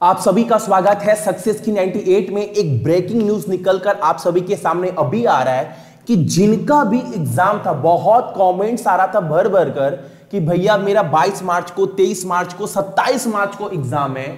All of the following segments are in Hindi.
आप सभी का स्वागत है सक्सेस की 98 में एक ब्रेकिंग न्यूज़ निकलकर आप सभी के सामने अभी आ रहा है कि जिनका भी एग्ज़ाम था, बहुत कमेंट्स आ रहा था भर भर कर कि भैया मेरा 22 मार्च को 23 मार्च को 27 मार्च को एग्ज़ाम है।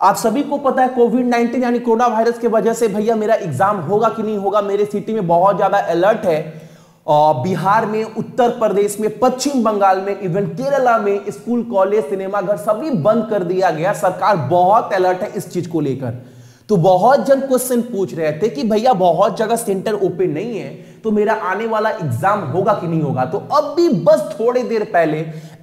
आप सभी को पता है कोविड 19 यानी कोरोना वायरस की वजह से भैया मेरा एग्ज़ाम होगा कि नहीं होगा, मेरे सिटी में बहुत ज़्यादा अलर्ट है। बिहार में, उत्तर प्रदेश में, पश्चिम बंगाल में इवन केरला में स्कूल, कॉलेज सिनेमाघर सभी बंद कर दिया गया। सरकार बहुत अलर्ट है इस चीज़ को लेकर। तो बहुत जन क्वेश्चन पूछ रहे थे कि भैया बहुत जगह सेंटर ओपन नहीं है। तो मेरा आने वाला एग्ज़ाम होगा कि नहीं होगा? तो अब भी बस थोड़ी देर पहले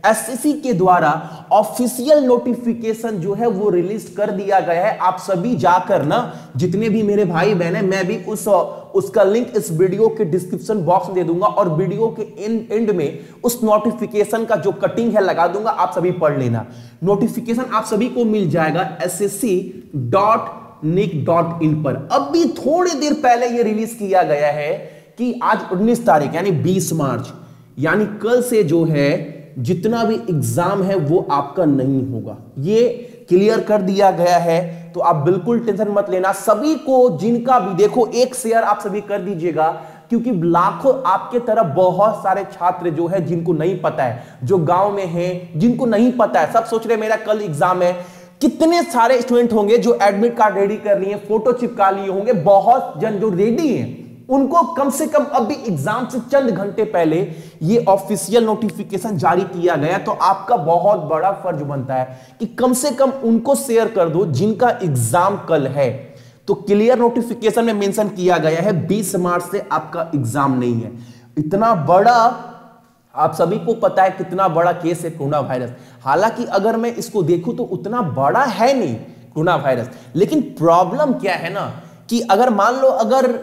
एसएससी के द्वारा ऑफिशियल नोटिफिकेशन जो है वो रिलीज़ कर दिया गया है। आप सभी जाकर ना, जितने भी मेरे भाई बहन है, मैं भी उस, उसका लिंक इस वीडियो के डिस्क्रिप्शन बॉक्स में दे दूँगा और वीडियो के एंड एंड में उस नोटिफिकेशन का जो कटिंग है लगा दूँगा। आप सभी पढ़ लेना। नोटिफिकेशन आप सभी को मिल जाएगा S S C dot nic dot in पर। अब भी थोड़ी देर पहले ये रिलीज़ किया गया है कि आज 19 तारीख, यानी 20 मार्च, यानी कल से जो है, जितना भी एग्ज़ाम है, वो आपका नहीं होगा। ये क्लियर कर दिया गया है तो आप बिल्कुल टेंशन मत लेना। सभी को जिनका भी, देखो, एक शेयर आप सभी कर दीजिएगा, क्योंकि लाखों आपके तरफ़ बहुत सारे छात्र जो है, जिनको नहीं पता है, जो गाँव में है, जिनको नहीं पता है, सब सोच रहे मेरा कल एग्ज़ाम है। कितने सारे स्टूडेंट होंगे जो एडमिट कार्ड रेडी कर लिए फ़ोटो चिपका लिए होंगे, बहुत जन जो रेडी हैं। उनको कम से कम अभी एग्ज़ाम से चंद घंटे पहले ये ऑफिशियल नोटिफिकेशन जारी किया गया तो आपका बहुत बड़ा फ़र्ज़ बनता है कि कम से कम उनको शेयर कर दो जिनका एग्ज़ाम कल है। तो क्लियर नोटिफिकेशन में मेंशन किया गया है 20 मार्च से आपका एग्ज़ाम नहीं है। इतना बड़ा, आप सभी को पता है कितना बड़ा केस है कोरोना वायरस हालाँकि अगर मैं इसको देखूँ तो उतना बड़ा है नहीं कोरोना वायरस लेकिन प्रॉब्लम क्या है ना, कि अगर मान लो अगर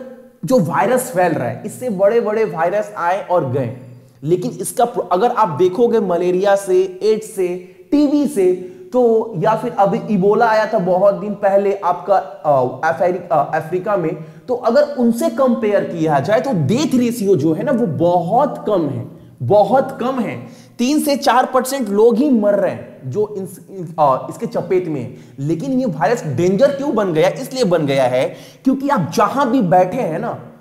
जो वायरस फैल रहा है, इससे बड़े बड़े वायरस आए और गए। लेकिन इसका अगर आप देखोगे मलेरिया से एड्स से टीबी से तो या फिर अभी इबोला आया था बहुत दिन पहले आपका अफ्रीका में तो अगर उनसे कंपेयर किया जाए तो डेथ रेशियो जो है ना, वो बहुत कम है, बहुत कम है। तीन से चार परसेंट लोग ही मर रहे हैं जो इन, आ, इसके चपेट में। लेकिन ये वायरस डेंजर क्यों बन गया? इसलिए बन गया है क्योंकि आप जहाँ भी बैठे हैं ना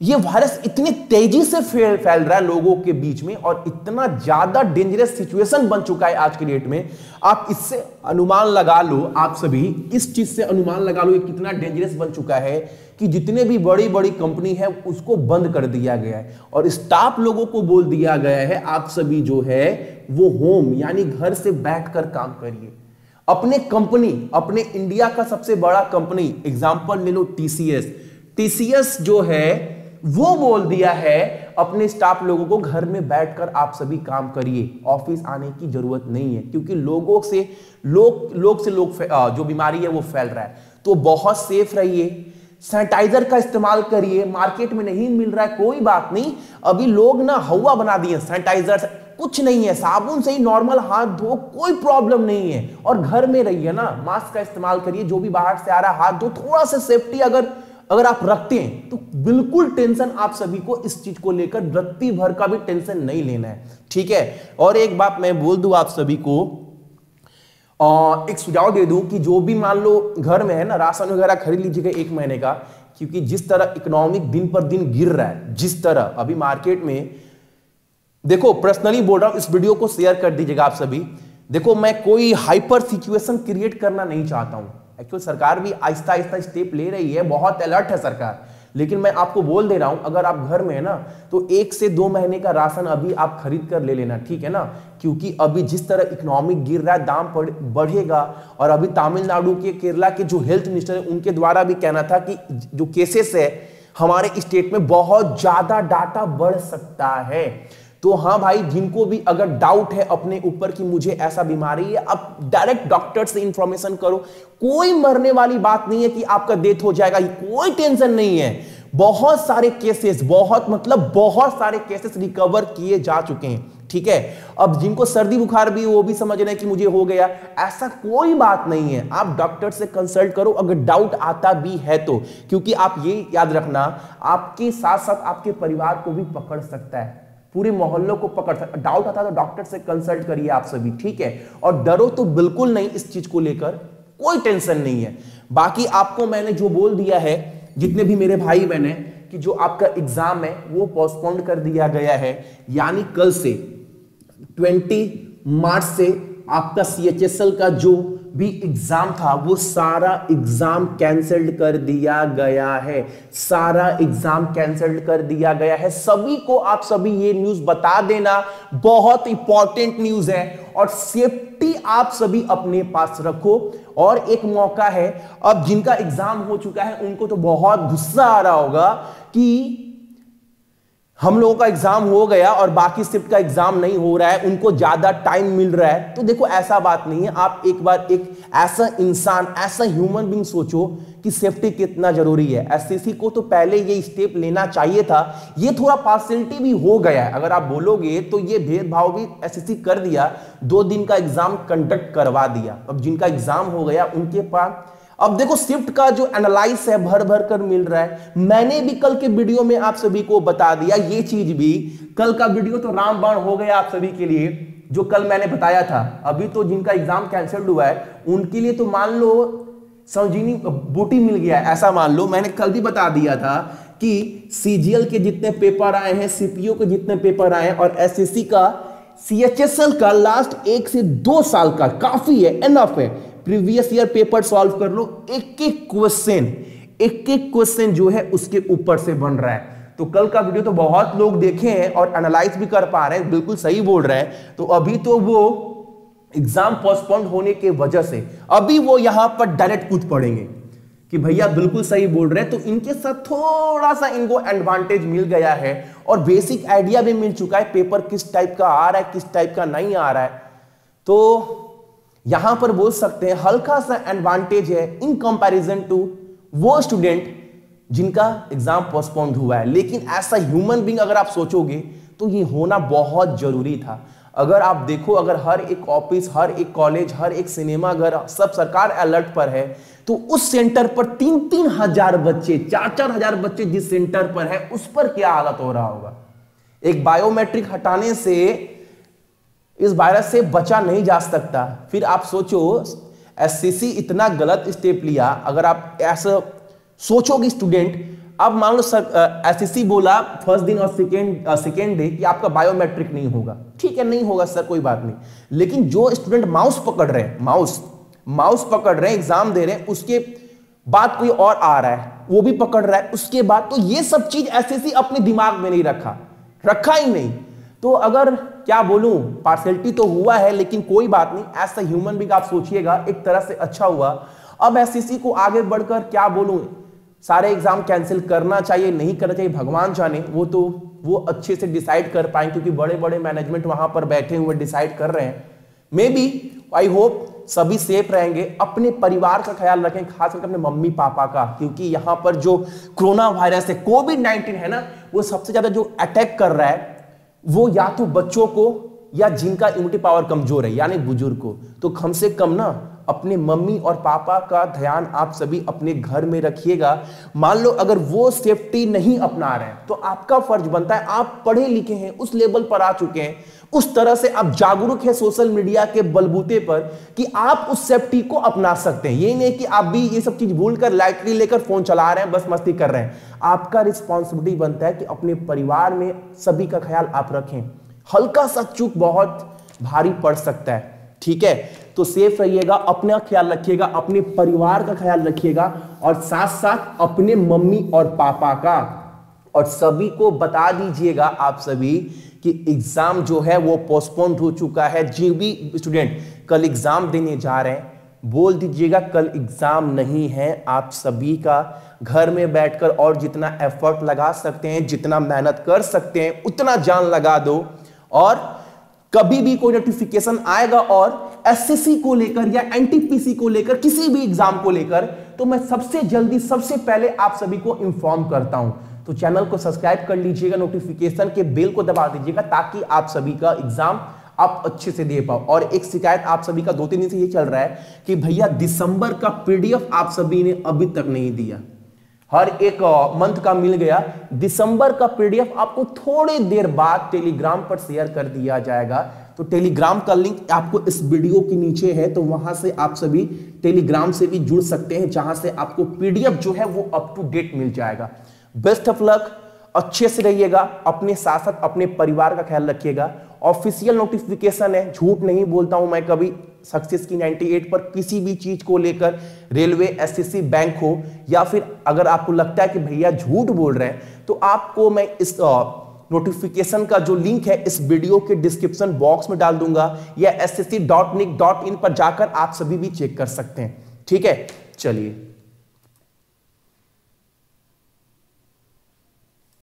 ये वायरस इतनी तेज़ी से फैल रहा है लोगों के बीच में और इतना ज़्यादा डेंजरस सिचुएशन बन चुका है आज के डेट में। आप इससे अनुमान लगा लो, आप सभी इस चीज़ से अनुमान लगा लो ये कितना डेंजरस बन चुका है कि जितने भी बड़ी बड़ी कंपनी है, उसको बंद कर दिया गया है और स्टाफ लोगों को बोल दिया गया है, आप सभी जो है, वो होम यानी घर से बैठकर काम करिए। अपने कंपनी अपने इंडिया का सबसे बड़ा कंपनी एग्ज़ाम्पल ले लो टीसीएस टीसीएस जो है वो बोल दिया है, अपने स्टाफ लोगों को घर में बैठकर आप सभी काम करिए ऑफ़िस आने की ज़रूरत नहीं है, क्योंकि लोगों से, लोग लोग से लोग जो बीमारी है वो फैल रहा है। तो बहुत सेफ़ रहिए सैनिटाइजर का इस्तेमाल करिए मार्केट में नहीं मिल रहा है, कोई बात नहीं। अभी लोग ना हवा बना दिए सैनिटाइजर कुछ नहीं है, साबुन से ही नॉर्मल हाथ धो, कोई प्रॉब्लम नहीं है। और घर में रहिए ना मास्क का इस्तेमाल करिए, जो भी बाहर से आ रहा है, हाथ धो, थोड़ा सा सेफ्टी अगर अगर आप रखते हैं तो बिल्कुल टेंशन आप सभी को इस चीज़ को लेकर रत्ती भर का भी टेंशन नहीं लेना है। ठीक है? और एक बात मैं बोल दूँ आप सभी को और एक सुझाव दे दूँ कि जो भी मान लो घर में है ना, राशन वगैरह खरीद लीजिएगा एक महीने का, क्योंकि जिस तरह इकोनॉमिक दिन पर दिन गिर रहा है, जिस तरह अभी मार्केट में, देखो, पर्सनली बोल रहा हूँ, इस वीडियो को शेयर कर दीजिएगा आप सभी। देखो, मैं कोई हाइपर सिचुएशन क्रिएट करना नहीं चाहता हूँ। एक्चुअल सरकार भी आहिस्ता आहिस्ता स्टेप ले रही है, बहुत अलर्ट है सरकार। लेकिन मैं आपको बोल दे रहा हूँ, अगर आप घर में है ना तो एक से दो महीने का राशन अभी आप खरीद कर ले लेना, ठीक है ना? क्योंकि अभी जिस तरह इकोनॉमिक गिर रहा है, दाम बढ़ेगा, और अभी तमिलनाडु के, केरला के जो हेल्थ मिनिस्टर है, उनके द्वारा भी कहना था कि जो केसेस है, हमारे स्टेट में बहुत ज़्यादा डाटा बढ़ सकता है। तो हाँ भाई, जिनको भी अगर डाउट है अपने ऊपर कि मुझे ऐसा बीमारी है आप डायरेक्ट डॉक्टर से इंफॉर्मेशन करो। कोई मरने वाली बात नहीं है कि आपका डेथ हो जाएगा, कोई टेंशन नहीं है। बहुत सारे केसेस बहुत मतलब बहुत सारे केसेस रिकवर किए जा चुके हैं, ठीक है? अब जिनको सर्दी बुखार भी वो भी समझ रहे हैं कि मुझे हो गया। ऐसा कोई बात नहीं है। आप डॉक्टर से कंसल्ट करो, अगर डाउट आता भी है तो। क्योंकि आप ये याद रखना, आपके साथ साथ आपके परिवार को भी पकड़ सकता है। पूरे मोहल्लों को पकड़ सकता डाउट आता तो डॉक्टर से कंसल्ट करिए आप सभी, ठीक है? और डरो तो बिल्कुल नहीं इस चीज़ को लेकर, कोई टेंशन नहीं है। बाकी आपको मैंने जो बोल दिया है, जितने भी मेरे भाई बहन है, कि जो आपका एग्ज़ाम है, वो पोस्टपोन कर दिया गया है। यानी कल से 20 मार्च से आपका सीएचएसएल का जो भी एग्ज़ाम था, वो सारा एग्ज़ाम कैंसल्ड कर दिया गया है। सारा एग्ज़ाम कैंसल्ड कर दिया गया है। सभी को आप सभी ये न्यूज़ बता देना, बहुत इंपॉर्टेंट न्यूज़ है और सेफ्टी आप सभी अपने पास रखो। और एक मौका है, अब जिनका एग्ज़ाम हो चुका है, उनको तो बहुत गुस्सा आ रहा होगा कि हम लोगों का एग्ज़ाम हो गया और बाकी शिफ्ट का एग्ज़ाम नहीं हो रहा है, उनको ज़्यादा टाइम मिल रहा है। तो देखो, ऐसा बात नहीं है। आप एक बार एक ऐसा इंसान, ऐसा ह्यूमन बींग सोचो कि सेफ्टी कितना ज़रूरी है। एससीसी को तो पहले ये स्टेप लेना चाहिए था। ये थोड़ा पार्सलिटी भी हो गया है। अगर आप बोलोगे तो ये भेदभाव भी एससीसी कर दिया। दो दिन का एग्ज़ाम कंडक्ट करवा दिया। अब जिनका एग्ज़ाम हो गया, उनके पास अब देखो शिफ्ट का जो एनालाइज है, भर भर कर मिल रहा है। मैंने भी कल के वीडियो में आप सभी को बता दिया, ये चीज़ भी, कल का वीडियो तो रामबाण हो गया आप सभी के लिए, जो कल मैंने बताया था। अभी तो जिनका एग्ज़ाम कैंसिल्ड हुआ है, उनके लिए तो मान लो, संजीनी, बूटी मिल गया है, ऐसा मान लो। मैंने कल भी बता दिया था कि सीजीएल के जितने पेपर आए हैं सीपीओ के जितने पेपर आए हैं, और एसएससी का सीएचएसएल का लास्ट एक से दो साल का, काफ़ी है एनफ है। प्रीवियस ईयर पेपर सॉल्व कर लो एक एक क्वेश्चन एक एक क्वेश्चन जो है उसके ऊपर से बन रहा है। तो कल का वीडियो तो बहुत लोग देखे हैं और एनालाइज भी कर पा रहे हैं, बिल्कुल सही बोल रहे हैं। तो अभी तो वो एग्ज़ाम पोस्टपोन होने के वजह से, अभी वो यहाँ पर डायरेक्ट कूद पड़ेंगे कि भैया बिल्कुल सही बोल रहे हैं। तो इनके साथ थोड़ा सा इनको एडवांटेज मिल गया है और बेसिक आइडिया भी मिल चुका है पेपर किस टाइप का आ रहा है, किस टाइप का नहीं आ रहा है। तो यहाँ पर बोल सकते हैं, हल्का सा एडवांटेज है इन कंपैरिजन टू वो स्टूडेंट जिनका एग्ज़ाम पोस्टपोन्ड हुआ है। लेकिन ऐसा ह्यूमन बींग अगर आप सोचोगे तो ये होना बहुत ज़रूरी था। अगर आप देखो, अगर हर एक ऑफ़िस हर एक कॉलेज हर एक सिनेमा घर सब सरकार अलर्ट पर है तो उस सेंटर पर तीन तीन हज़ार बच्चे चार चार हज़ार बच्चे जिस सेंटर पर है, उस पर क्या हालत हो रहा होगा? एक बायोमेट्रिक हटाने से इस वायरस से बचा नहीं जा सकता। फिर आप सोचो एससीसी इतना गलत स्टेप लिया। अगर आप ऐसा सोचोगे स्टूडेंट अब मान लो सर एससीसी बोला फ़र्स्ट दिन और सेकेंड सेकेंड डे कि आपका बायोमेट्रिक नहीं होगा। ठीक है, नहीं होगा सर, कोई बात नहीं। लेकिन जो स्टूडेंट माउस पकड़ रहे हैं माउस माउस पकड़ रहे हैं एग्ज़ाम दे रहे हैं, उसके बाद कोई और आ रहा है, वो भी पकड़ रहा है, उसके बाद तो ये सब चीज़ एसएससी अपने दिमाग में नहीं रखा। रखा ही नहीं। तो अगर क्या बोलूँ पार्सलिटी तो हुआ है, लेकिन कोई बात नहीं एज अ ह्यूमन भी आप सोचिएगा, एक तरह से अच्छा हुआ। अब एससीसी को आगे बढ़कर क्या बोलूँ, सारे एग्ज़ाम कैंसिल करना चाहिए, नहीं करना चाहिए, भगवान जाने, वो तो वो अच्छे से डिसाइड कर पाए, क्योंकि बड़े बड़े मैनेजमेंट वहाँ पर बैठे हुए डिसाइड कर रहे हैं। मे बी आई होप सभी सेफ़ रहेंगे, अपने परिवार का ख्याल रखें, खास करके अपने मम्मी पापा का, क्योंकि यहाँ पर जो कोरोना वायरस है कोविड नाइनटीन है ना, वो सबसे ज़्यादा जो अटैक कर रहा है वो या तो बच्चों को या जिनका इम्यूनिटी पावर कमज़ोर है, यानी बुज़ुर्ग को तो कम से कम ना अपने मम्मी और पापा का ध्यान आप सभी अपने घर में रखिएगा। मान लो अगर वो सेफ्टी नहीं अपना रहे तो आपका फ़र्ज़ बनता है आप पढ़े लिखे हैं, उस लेवल पर आ चुके हैं। उस तरह से आप जागरूक है सोशल मीडिया के बलबूते पर कि आप उस सेफ्टी को अपना सकते हैं। ये नहीं कि आप भी ये सब चीज़ भूल कर लाइटली लेकर फ़ोन चला रहे हैं, बस मस्ती कर रहे हैं। आपका रिस्पॉन्सिबिलिटी बनता है कि अपने परिवार में सभी का ख्याल आप रखें। हल्का सा चूक बहुत भारी पड़ सकता है, ठीक है? तो सेफ़ रहिएगा, अपना ख्याल रखिएगा, अपने परिवार का ख्याल रखिएगा और साथ साथ अपने मम्मी और पापा का। और सभी को बता दीजिएगा आप सभी कि एग्ज़ाम जो है वो पोस्टपोन हो चुका है। जो भी स्टूडेंट कल एग्ज़ाम देने जा रहे हैं, बोल दीजिएगा कल एग्ज़ाम नहीं है। आप सभी का घर में बैठकर और जितना एफर्ट लगा सकते हैं, जितना मेहनत कर सकते हैं, उतना जान लगा दो। और कभी भी कोई नोटिफिकेशन आएगा और एससीसी को लेकर या एनटीपीसी को लेकर, किसी भी एग्ज़ाम को लेकर तो मैं सबसे जल्दी, सबसे पहले आप सभी को इंफॉर्म करता हूँ। तो चैनल को सब्सक्राइब कर लीजिएगा नोटिफिकेशन के बेल को दबा दीजिएगा, ताकि आप सभी का एग्ज़ाम आप अच्छे से दे पाओ। और एक शिकायत आप सभी का, दो तीन दिन से ये चल रहा है कि भैया दिसंबर का पीडीएफ आप सभी ने अभी तक नहीं दिया। हर एक मंथ का मिल गया। दिसंबर का पीडीएफ आपको थोड़ी देर बाद टेलीग्राम पर शेयर कर दिया जाएगा। तो टेलीग्राम का लिंक आपको इस वीडियो के नीचे है तो वहाँ से आप सभी टेलीग्राम से भी जुड़ सकते हैं, जहाँ से आपको पीडीएफ जो है वो अप टू डेट मिल जाएगा। बेस्ट ऑफ़ लक अच्छे से रहिएगा, अपने साथ साथ अपने परिवार का ख्याल रखिएगा। ऑफिशियल नोटिफिकेशन है, झूठ नहीं बोलता हूँ मैं कभी सक्सेस की 98 पर किसी भी चीज़ को लेकर, रेलवे एसएससी बैंक हो, या फिर अगर आपको लगता है कि भैया झूठ बोल रहे हैं तो आपको मैं इस नोटिफिकेशन का जो लिंक है, इस वीडियो के डिस्क्रिप्शन बॉक्स में डाल दूँगा या एस पर जाकर आप सभी भी चेक कर सकते हैं। ठीक है? चलिए।